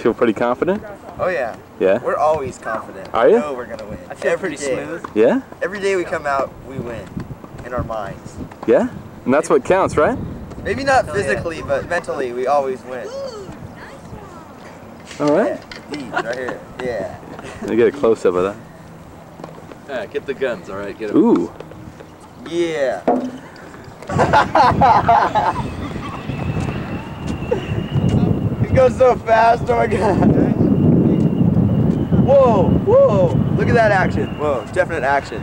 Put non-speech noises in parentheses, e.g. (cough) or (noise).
Feel pretty confident? Oh yeah. Yeah? We're always confident. Are you? We know we're gonna win. I feel Every pretty day. smooth. Yeah? Every day we come out, we win. In our minds. Yeah? And that's what counts, right? Maybe not Oh, yeah. physically, but mentally, we always win. All right. Yeah. These right here. Yeah. Let me get a close up of that. Yeah, get the guns, all right? Get 'em. Ooh. Yeah. (laughs) goes so fast, oh my god. Whoa, whoa. Look at that action. Whoa, definite action.